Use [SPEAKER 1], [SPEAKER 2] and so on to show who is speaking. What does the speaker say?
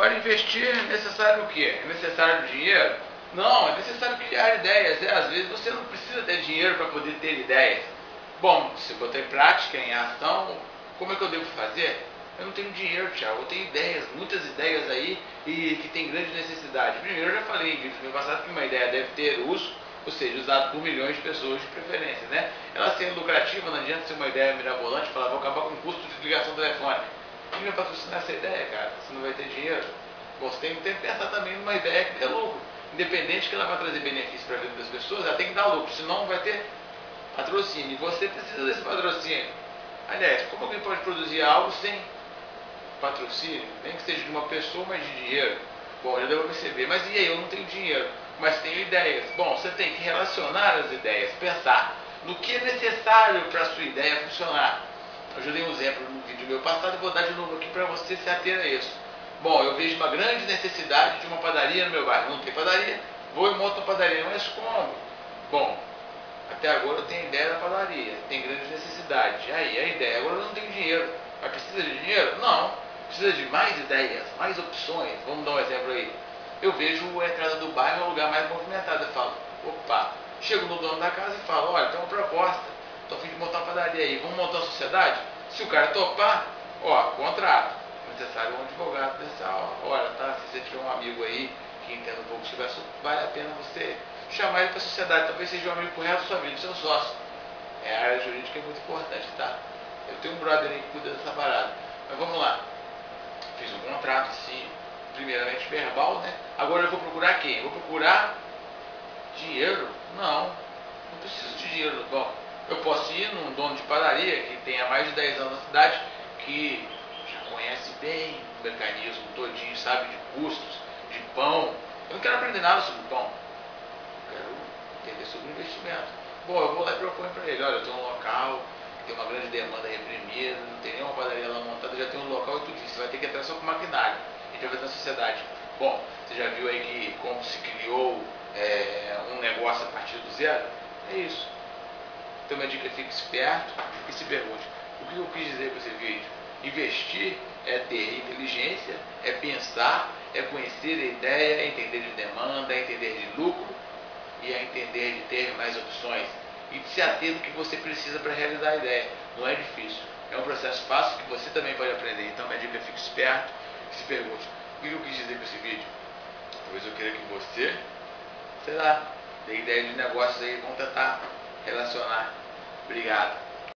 [SPEAKER 1] para investir é necessário o quê? É necessário dinheiro? Não, é necessário criar ideias. É, às vezes você não precisa ter dinheiro para poder ter ideias. Bom, se botar em prática, em ação, como é que eu devo fazer? Eu não tenho dinheiro, Thiago. Eu tenho ideias, muitas ideias aí e que tem grande necessidade. Primeiro, eu já falei no no passado que uma ideia deve ter uso, ou seja, usado por milhões de pessoas de preferência, né? Ela sendo lucrativa, não adianta ser uma ideia mirabolante, falar, vou acabar com o custo de ligação telefônica. Quem vai patrocinar essa ideia, cara? Você não vai ter dinheiro? Você tem, que pensar também numa ideia que dê lucro. Independente que ela vai trazer benefício para a vida das pessoas, ela tem que dar lucro, senão não vai ter patrocínio. E você precisa desse patrocínio. Aliás, como alguém pode produzir algo sem patrocínio? Nem que seja de uma pessoa, mas de dinheiro. Bom, já deu para perceber. Mas e aí, eu não tenho dinheiro, mas tenho ideias. Bom, você tem que relacionar as ideias, pensar no que é necessário para a sua ideia funcionar. Eu já dei um exemplo no vídeo meu passado e vou dar de novo aqui para você se ater a isso. Bom, eu vejo uma grande necessidade de uma padaria no meu bairro. Não tem padaria, vou e monto uma padaria. Mas como? Bom, até agora eu tenho ideia da padaria, tem grande necessidade. Aí, a ideia, agora eu não tenho dinheiro. Mas precisa de dinheiro? Não. Precisa de mais ideias, mais opções. Vamos dar um exemplo aí. Eu vejo a entrada do bairro é o lugar mais movimentado. Eu falo, opa, chego no dono da casa e falo, olha, tem uma proposta, estou a fim de padaria aí, vamos montar uma sociedade? Se o cara topar, ó, contrato. Necessário um advogado nessa hora, tá? Se você tiver um amigo aí que entenda um pouco sobre assunto, vale a pena você chamar ele para a sociedade, talvez seja um amigo pro resto da sua vida, seu sócio. É, a área jurídica é muito importante, tá? Eu tenho um brother aí que cuida dessa parada. Mas vamos lá. Fiz um contrato, sim, primeiramente verbal, né? Agora eu vou procurar quem? Eu vou procurar dinheiro? Não, não preciso de dinheiro. Bom, eu posso ir num dono de padaria que tenha mais de 10 anos na cidade, que já conhece bem o mecanismo todinho, sabe, de custos, de pão. Eu não quero aprender nada sobre pão. Eu quero entender sobre investimento. Bom, eu vou lá e proponho para ele, olha, eu tenho um local tem uma grande demanda reprimida, não tem nenhuma padaria lá montada, já tem um local e tudo isso. Você vai ter que entrar só com maquinário. A gente vai ver na sociedade. Bom, você já viu aí que como se criou é, um negócio a partir do zero? É isso. Então uma dica, fique esperto e se pergunte, o que eu quis dizer com esse vídeo? Investir é ter inteligência, é pensar, é conhecer a ideia, é entender de demanda, é entender de lucro e é entender de ter mais opções e de se ater no que você precisa para realizar a ideia. Não é difícil. É um processo fácil que você também pode aprender. Então, minha dica é fique esperto e se pergunte: o que eu quis dizer com esse vídeo? Talvez eu queira que você, sei lá, dê ideia de negócios aí, vamos tentar relacionar. Obrigado.